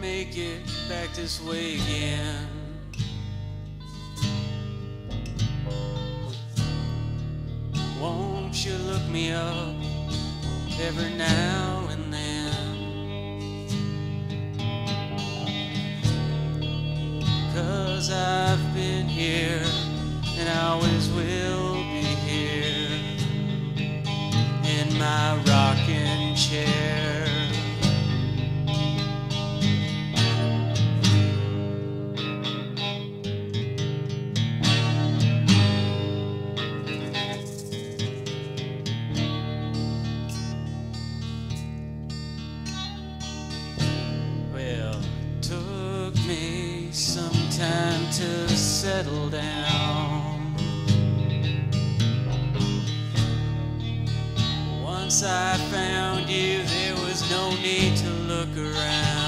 make it back this way again, won't you look me up every now and then? Cause I've been here and I always will settle down. Once I found you, there was no need to look around.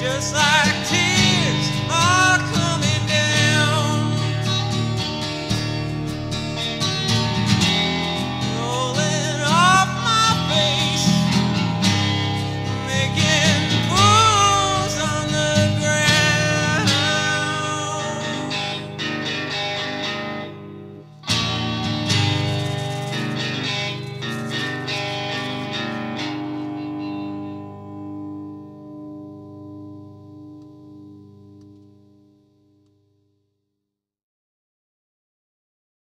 just like tears.